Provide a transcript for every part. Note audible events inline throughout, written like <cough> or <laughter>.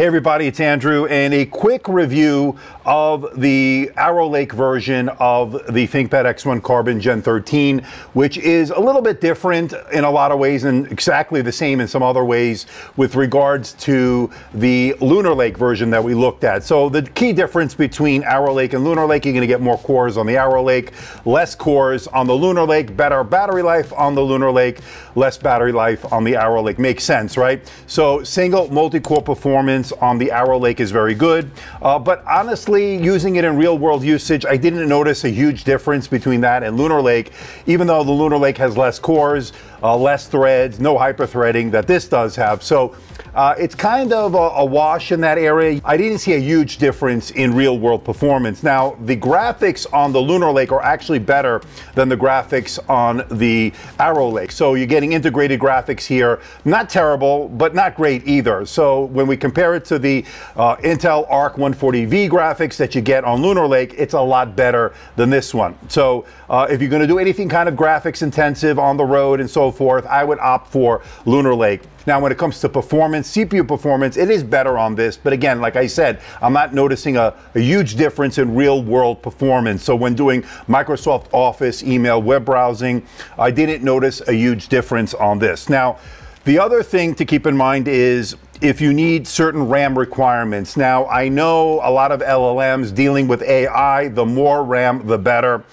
Hey everybody, it's Andrew, and a quick review of the Arrow Lake version of the ThinkPad X1 Carbon Gen 13, which is a little bit different in a lot of ways and exactly the same in some other ways with regards to the Lunar Lake version that we looked at. So the key difference between Arrow Lake and Lunar Lake, you're going to get more cores on the Arrow Lake, less cores on the Lunar Lake, better battery life on the Lunar Lake, less battery life on the Arrow Lake. Makes sense, right? So single multi-core performance on the Arrow Lake is very good. Uh, but honestly, using it in real world usage, I didn't notice a huge difference between that and Lunar Lake, even though the Lunar Lake has less cores, uh, less threads, no hyperthreading that this does have. So uh, it's kind of a, a, wash in that area. I didn't see a huge difference in real world performance. Now, the graphics on the Lunar Lake are actually better than the graphics on the Arrow Lake. So you're getting integrated graphics here. Not terrible, but not great either. So when we compare it to the uh, Intel Arc 140V graphics that you get on Lunar Lake, it's a lot better than this one. So uh, if you're going to do anything kind of graphics intensive on the road and so forth, I would opt for Lunar Lake. Now, when it comes to performance, CPU performance, it is better on this. But again, like I said, I'm not noticing a, a, huge difference in real world performance. So when doing Microsoft Office, email, web browsing, I didn't notice a huge difference on this. Now, the other thing to keep in mind is if you need certain RAM requirements. Now, I know a lot of LLMs dealing with AI, the more RAM, the better.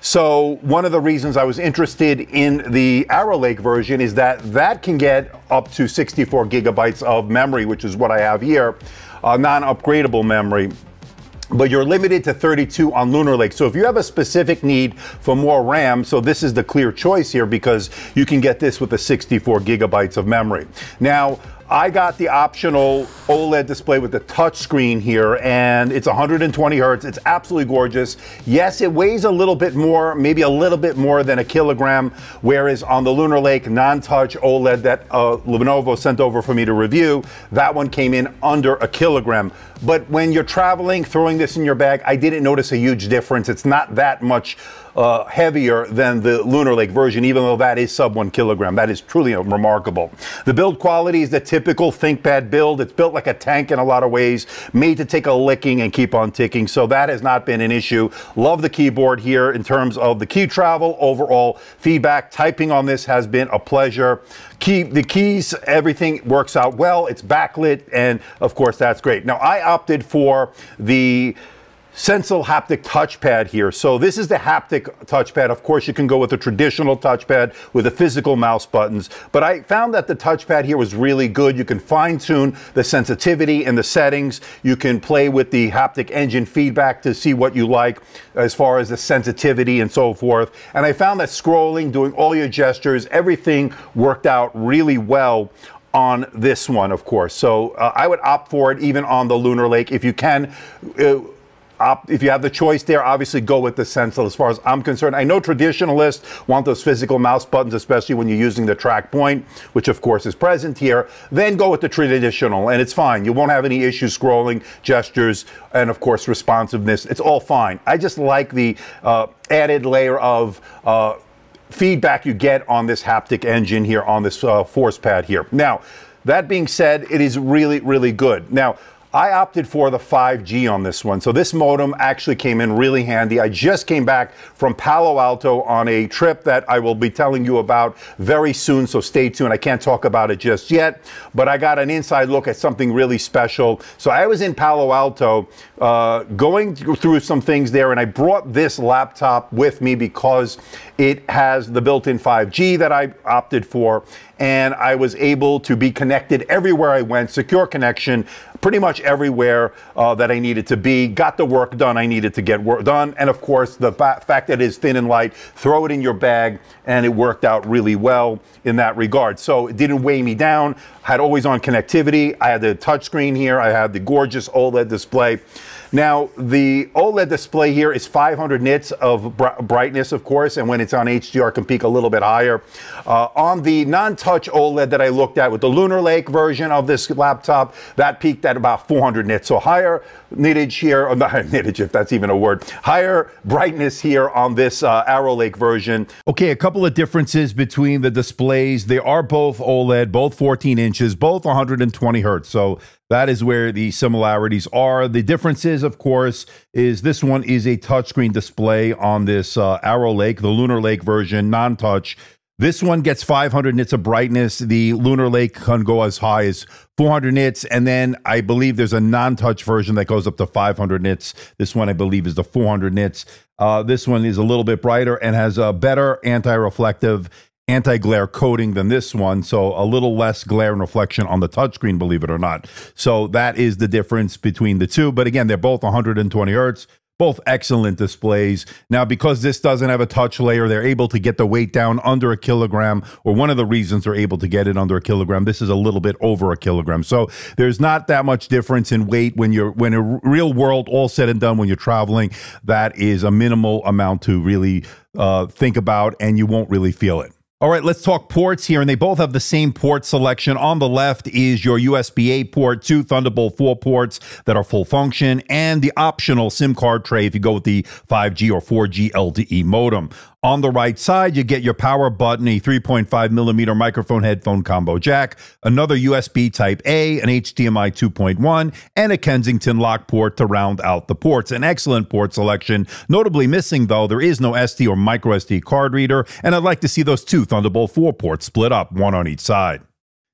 So one of the reasons I was interested in the Arrow Lake version is that that can get up to 64 gigabytes of memory, which is what I have here, uh, non-upgradable memory but you're limited to 32 on Lunar Lake. So if you have a specific need for more RAM, so this is the clear choice here because you can get this with the 64 gigabytes of memory. Now, I got the optional OLED display with the touch screen here, and it's 120 hertz. It's absolutely gorgeous. Yes, it weighs a little bit more, maybe a little bit more than a kilogram, whereas on the Lunar Lake non-touch OLED that uh, Lenovo sent over for me to review, that one came in under a kilogram. But when you're traveling, throwing this in your bag, I didn't notice a huge difference. It's not that much uh, heavier than the Lunar Lake version, even though that is sub one kilogram. That is truly remarkable. The build quality is the typical ThinkPad build. It's built like a tank in a lot of ways, made to take a licking and keep on ticking. So that has not been an issue. Love the keyboard here in terms of the key travel, overall feedback. Typing on this has been a pleasure. Key, the keys, everything works out well. It's backlit, and of course, that's great. Now, I opted for the Sensel haptic touchpad here. So this is the haptic touchpad. Of course, you can go with a traditional touchpad with the physical mouse buttons, but I found that the touchpad here was really good. You can fine tune the sensitivity and the settings. You can play with the haptic engine feedback to see what you like as far as the sensitivity and so forth. And I found that scrolling, doing all your gestures, everything worked out really well on this one, of course. So uh, I would opt for it even on the Lunar Lake if you can. Uh, if you have the choice there, obviously go with the Sensel as far as I'm concerned. I know traditionalists want those physical mouse buttons, especially when you're using the track point, which of course is present here. Then go with the traditional, and it's fine. You won't have any issues scrolling, gestures, and of course responsiveness. It's all fine. I just like the uh, added layer of uh, feedback you get on this haptic engine here on this uh, force pad here. Now, that being said, it is really, really good. Now, I opted for the 5G on this one. So this modem actually came in really handy. I just came back from Palo Alto on a trip that I will be telling you about very soon. So stay tuned. I can't talk about it just yet, but I got an inside look at something really special. So I was in Palo Alto uh, going through some things there, and I brought this laptop with me because it has the built-in 5G that I opted for, and I was able to be connected everywhere I went, secure connection, pretty much everywhere uh, that I needed to be. Got the work done I needed to get work done, and of course the fact that it is thin and light, throw it in your bag, and it worked out really well in that regard. So it didn't weigh me down. Had always on connectivity. I had the touchscreen here. I had the gorgeous OLED display. Now, the OLED display here is 500 nits of br brightness, of course, and when it's on HDR can peak a little bit higher. Uh, on the non-touch OLED that I looked at with the Lunar Lake version of this laptop, that peaked at about 400 nits, so higher nittage here, or not <laughs> nittage if that's even a word, higher brightness here on this uh, Arrow Lake version. Okay, a couple of differences between the displays. They are both OLED, both 14 inches, both 120 hertz, so that is where the similarities are. The differences, of course, is this one is a touchscreen display on this uh, Arrow Lake, the Lunar Lake version, non touch. This one gets 500 nits of brightness. The Lunar Lake can go as high as 400 nits. And then I believe there's a non touch version that goes up to 500 nits. This one, I believe, is the 400 nits. Uh, this one is a little bit brighter and has a better anti reflective anti-glare coating than this one, so a little less glare and reflection on the touchscreen, believe it or not. So that is the difference between the two. But again, they're both 120 hertz. Both excellent displays. Now, because this doesn't have a touch layer, they're able to get the weight down under a kilogram, or one of the reasons they're able to get it under a kilogram. This is a little bit over a kilogram. So there's not that much difference in weight when you're, when a real world, all said and done, when you're traveling, that is a minimal amount to really uh, think about, and you won't really feel it. All right, let's talk ports here, and they both have the same port selection. On the left is your USB A port, two Thunderbolt 4 ports that are full function, and the optional SIM card tray if you go with the 5G or 4G LTE modem. On the right side, you get your power button, a 3.5 millimeter microphone headphone combo jack, another USB Type A, an HDMI 2.1, and a Kensington lock port to round out the ports. An excellent port selection. Notably missing, though, there is no SD or micro SD card reader, and I'd like to see those two Thunderbolt 4 ports split up, one on each side.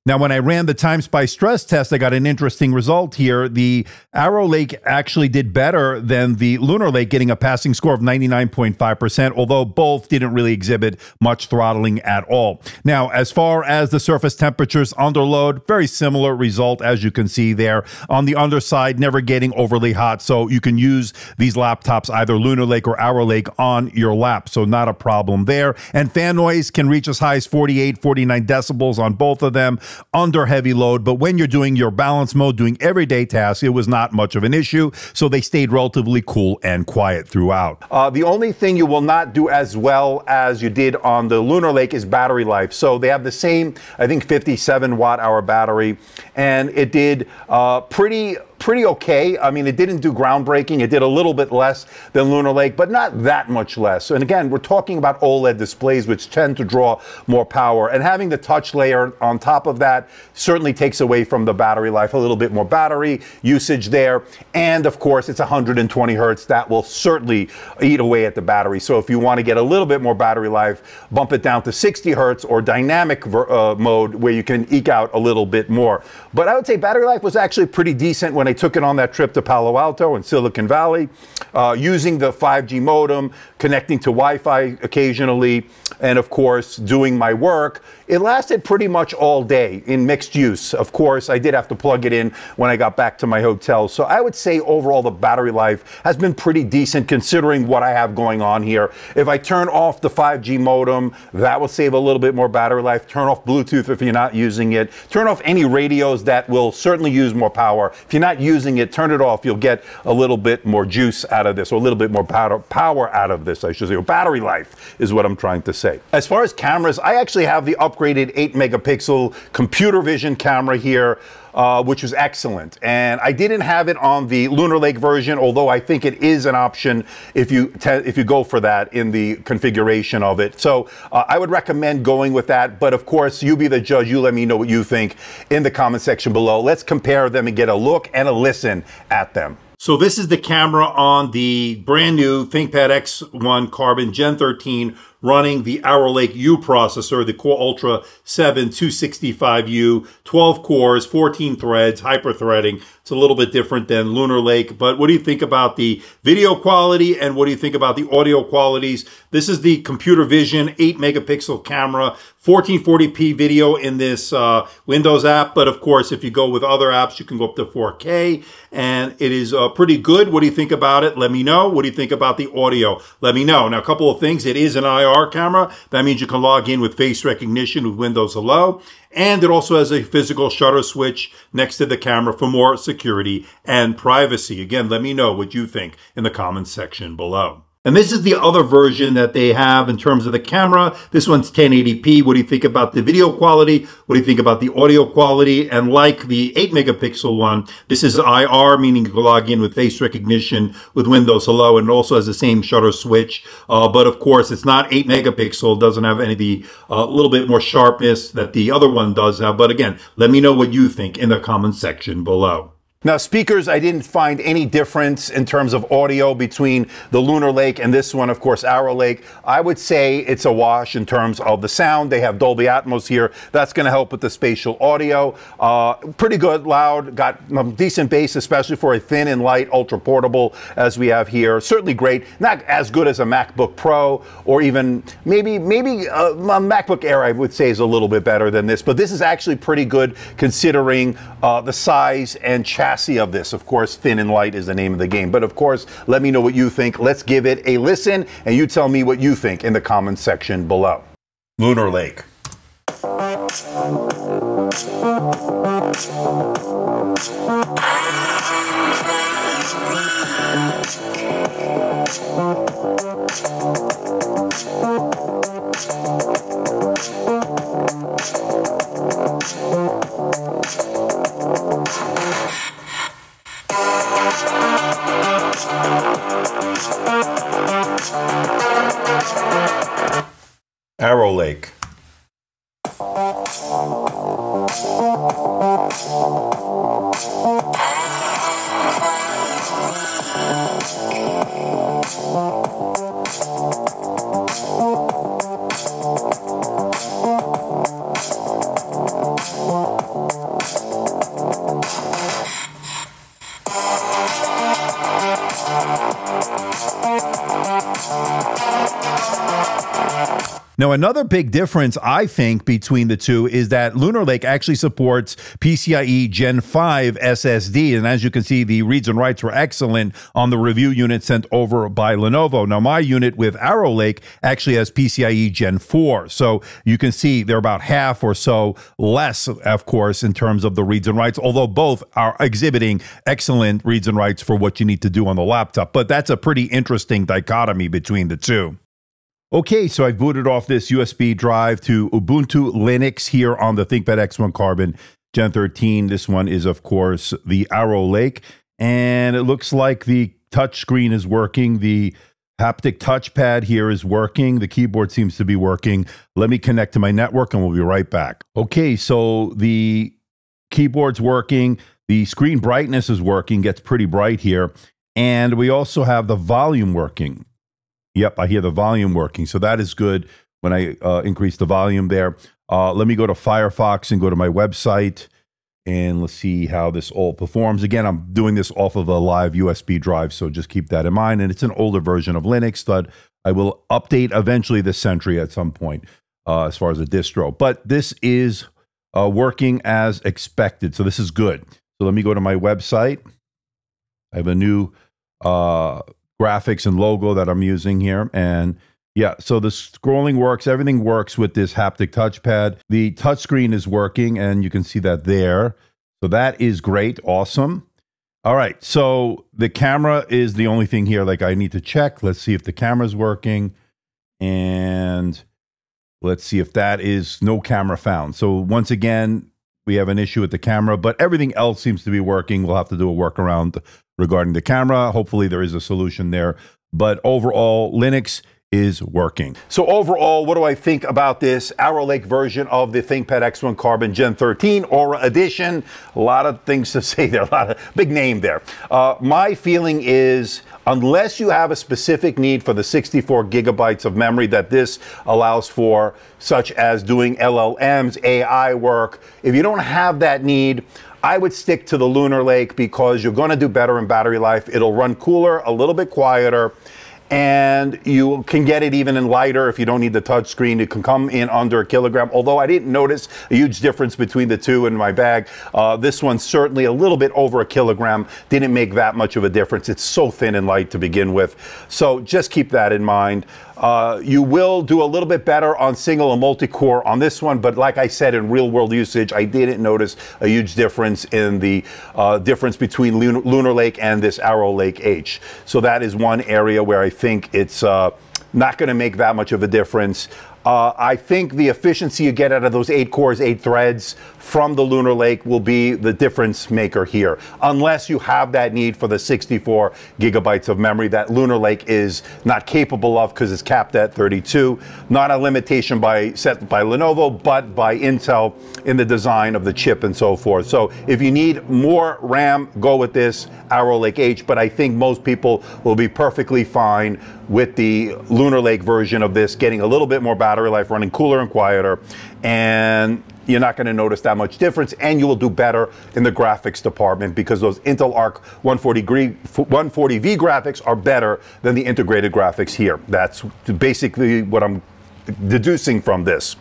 Now, when I ran the Time Spy stress test, I got an interesting result here. The Arrow Lake actually did better than the Lunar Lake, getting a passing score of 99.5%, although both didn't really exhibit much throttling at all. Now, as far as the surface temperatures under load, very similar result as you can see there. On the underside, never getting overly hot, so you can use these laptops, either Lunar Lake or Arrow Lake, on your lap, so not a problem there. And fan noise can reach as high as 48, 49 decibels on both of them under heavy load. But when you're doing your balance mode, doing everyday tasks, it was not much of an issue. So they stayed relatively cool and quiet throughout. Uh, the only thing you will not do as well as you did on the Lunar Lake is battery life. So they have the same, I think, 57 watt hour battery, and it did uh, pretty pretty okay. I mean, it didn't do groundbreaking. It did a little bit less than Lunar Lake, but not that much less. And again, we're talking about OLED displays, which tend to draw more power. And having the touch layer on top of that certainly takes away from the battery life, a little bit more battery usage there. And of course, it's 120 hertz. That will certainly eat away at the battery. So if you want to get a little bit more battery life, bump it down to 60 hertz or dynamic uh, mode where you can eke out a little bit more. But I would say battery life was actually pretty decent when I took it on that trip to Palo Alto and Silicon Valley, uh, using the 5G modem, connecting to Wi-Fi occasionally, and of course doing my work. It lasted pretty much all day in mixed use. Of course, I did have to plug it in when I got back to my hotel. So I would say overall the battery life has been pretty decent considering what I have going on here. If I turn off the 5G modem, that will save a little bit more battery life. Turn off Bluetooth if you're not using it. Turn off any radios that will certainly use more power. If you're not using it, turn it off. You'll get a little bit more juice out of this or a little bit more power out of this, I should say. Or battery life is what I'm trying to say. As far as cameras, I actually have the upgraded 8 megapixel computer vision camera here. Uh, which was excellent. And I didn't have it on the Lunar Lake version, although I think it is an option if you if you go for that in the configuration of it. So uh, I would recommend going with that. But of course, you be the judge. You let me know what you think in the comment section below. Let's compare them and get a look and a listen at them. So this is the camera on the brand new ThinkPad X1 Carbon Gen 13 running the Arrow Lake U processor, the Core Ultra 7 265U, 12 cores, 14 threads, hyper threading. It's a little bit different than Lunar Lake, but what do you think about the video quality and what do you think about the audio qualities? This is the computer vision 8 megapixel camera, 1440p video in this uh, Windows app, but of course, if you go with other apps, you can go up to 4K, and it is uh, pretty good. What do you think about it? Let me know. What do you think about the audio? Let me know. Now, a couple of things. It is an IR camera. That means you can log in with face recognition with Windows Hello. And it also has a physical shutter switch next to the camera for more security and privacy. Again, let me know what you think in the comments section below. And this is the other version that they have in terms of the camera. This one's 1080p. What do you think about the video quality? What do you think about the audio quality? And like the 8 megapixel one, this is IR, meaning you can log in with face recognition with Windows Hello, and it also has the same shutter switch. Uh, but of course, it's not 8 megapixel, doesn't have any of the a uh, little bit more sharpness that the other one does have. But again, let me know what you think in the comment section below. Now, speakers, I didn't find any difference in terms of audio between the Lunar Lake and this one, of course, Arrow Lake. I would say it's a wash in terms of the sound. They have Dolby Atmos here. That's going to help with the spatial audio. Uh, pretty good, loud, got decent bass, especially for a thin and light, ultra portable as we have here. Certainly great. Not as good as a MacBook Pro or even maybe, maybe a, uh, a MacBook Air, I would say, is a little bit better than this. But this is actually pretty good considering uh, the size and of this. Of course, thin and light is the name of the game. But of course, let me know what you think. Let's give it a listen, and you tell me what you think in the comments section below. Lunar Lake. Now, another big difference, I think, between the two is that Lunar Lake actually supports PCIe Gen 5 SSD. And as you can see, the reads and writes were excellent on the review unit sent over by Lenovo. Now, my unit with Arrow Lake actually has PCIe Gen 4. So you can see they're about half or so less, of course, in terms of the reads and writes, although both are exhibiting excellent reads and writes for what you need to do on the laptop. But that's a pretty interesting dichotomy between the two. Okay, so I've booted off this USB drive to Ubuntu Linux here on the ThinkPad X1 Carbon Gen 13. This one is, of course, the Arrow Lake. And it looks like the touch screen is working. The haptic touchpad here is working. The keyboard seems to be working. Let me connect to my network and we'll be right back. Okay, so the keyboard's working. The screen brightness is working, gets pretty bright here. And we also have the volume working. Yep, I hear the volume working. So that is good when I uh, increase the volume there. Uh, let me go to Firefox and go to my website and let's see how this all performs. Again, I'm doing this off of a live USB drive, so just keep that in mind. And it's an older version of Linux that I will update eventually this century at some point uh, as far as a distro. But this is uh, working as expected, so this is good. So let me go to my website. I have a new uh, graphics and logo that I'm using here. And yeah, so the scrolling works. Everything works with this haptic touchpad. The touchscreen is working, and you can see that there. So that is great. Awesome. All right. So the camera is the only thing here like I need to check. Let's see if the camera's working. And let's see if that is no camera found. So once again, we have an issue with the camera, but everything else seems to be working. We'll have to do a workaround regarding the camera. Hopefully, there is a solution there. But overall, Linux is working. So overall, what do I think about this Arrow Lake version of the ThinkPad X1 Carbon Gen 13 Aura Edition? A lot of things to <laughs> say there, a lot of big name there. Uh, my feeling is unless you have a specific need for the 64 gigabytes of memory that this allows for, such as doing LLMs, AI work, if you don't have that need, I would stick to the Lunar Lake because you're going to do better in battery life. It'll run cooler, a little bit quieter, and you can get it even in lighter if you don't need the touchscreen. It can come in under a kilogram, although I didn't notice a huge difference between the two in my bag. Uh, this one's certainly a little bit over a kilogram. Didn't make that much of a difference. It's so thin and light to begin with. So just keep that in mind. Uh, you will do a little bit better on single and multi-core on this one, but like I said, in real-world usage, I didn't notice a huge difference in the uh, difference between Lunar Lake and this Arrow Lake H. So that is one area where I think it's uh, not going to make that much of a difference. Uh, I think the efficiency you get out of those eight cores, eight threads from the Lunar Lake will be the difference maker here. Unless you have that need for the 64 gigabytes of memory that Lunar Lake is not capable of because it's capped at 32. Not a limitation by set by Lenovo, but by Intel in the design of the chip and so forth. So if you need more RAM, go with this Arrow Lake H. But I think most people will be perfectly fine with the Lunar Lake version of this, getting a little bit more battery life, running cooler and quieter, and you're not going to notice that much difference, and you will do better in the graphics department because those Intel Arc 140V graphics are better than the integrated graphics here. That's basically what I'm deducing from this.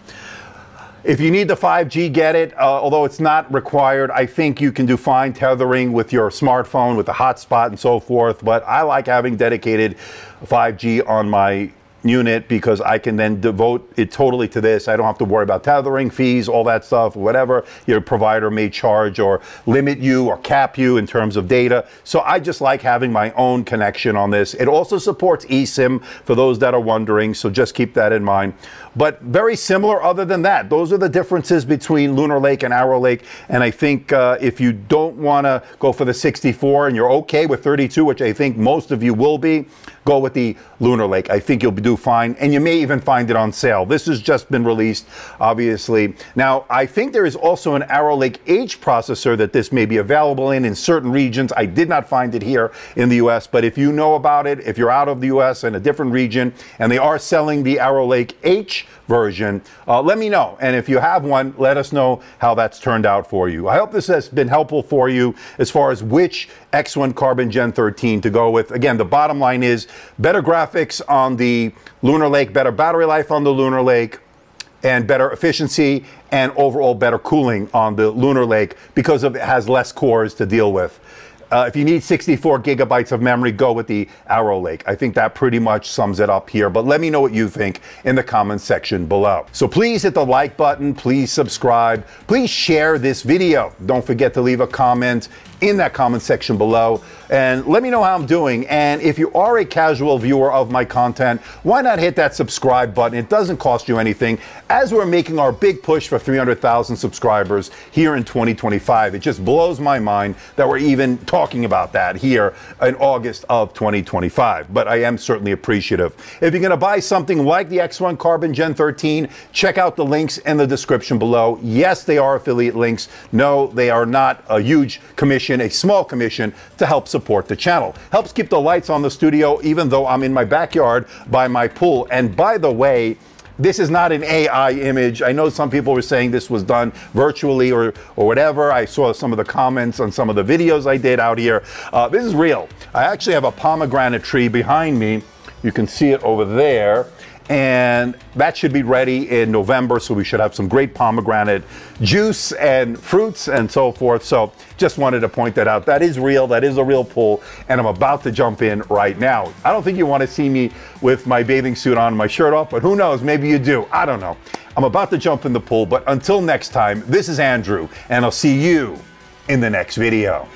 If you need the 5G, get it. Uh, although it's not required, I think you can do fine tethering with your smartphone with the hotspot and so forth. But I like having dedicated 5G on my unit because I can then devote it totally to this. I don't have to worry about tethering fees, all that stuff, whatever your provider may charge or limit you or cap you in terms of data. So I just like having my own connection on this. It also supports eSIM for those that are wondering, so just keep that in mind. But very similar other than that. Those are the differences between Lunar Lake and Arrow Lake. And I think uh, if you don't want to go for the 64 and you're okay with 32, which I think most of you will be, go with the Lunar Lake. I think you'll do fine, and you may even find it on sale. This has just been released, obviously. Now, I think there is also an Arrow Lake H processor that this may be available in in certain regions. I did not find it here in the U.S., but if you know about it, if you're out of the U.S. in a different region, and they are selling the Arrow Lake H version, uh, let me know. And if you have one, let us know how that's turned out for you. I hope this has been helpful for you as far as which X1 Carbon Gen 13 to go with. Again, the bottom line is better graphics on the Lunar Lake, better battery life on the Lunar Lake, and better efficiency and overall better cooling on the Lunar Lake because of it has less cores to deal with. Uh, if you need 64 gigabytes of memory, go with the Arrow Lake. I think that pretty much sums it up here, but let me know what you think in the comments section below. So please hit the like button, please subscribe, please share this video. Don't forget to leave a comment in that comment section below and let me know how I'm doing. And if you are a casual viewer of my content, why not hit that subscribe button? It doesn't cost you anything as we're making our big push for 300,000 subscribers here in 2025. It just blows my mind that we're even talking about that here in August of 2025. But I am certainly appreciative. If you're going to buy something like the X1 Carbon Gen 13, check out the links in the description below. Yes, they are affiliate links. No, they are not a huge commission commission, a small commission, to help support the channel. Helps keep the lights on the studio even though I'm in my backyard by my pool. And by the way, this is not an AI image. I know some people were saying this was done virtually or, or whatever. I saw some of the comments on some of the videos I did out here. Uh, this is real. I actually have a pomegranate tree behind me. You can see it over there and that should be ready in November. So we should have some great pomegranate juice and fruits and so forth. So just wanted to point that out. That is real. That is a real pool, and I'm about to jump in right now. I don't think you want to see me with my bathing suit on, my shirt off, but who knows? Maybe you do. I don't know. I'm about to jump in the pool, but until next time, this is Andrew, and I'll see you in the next video.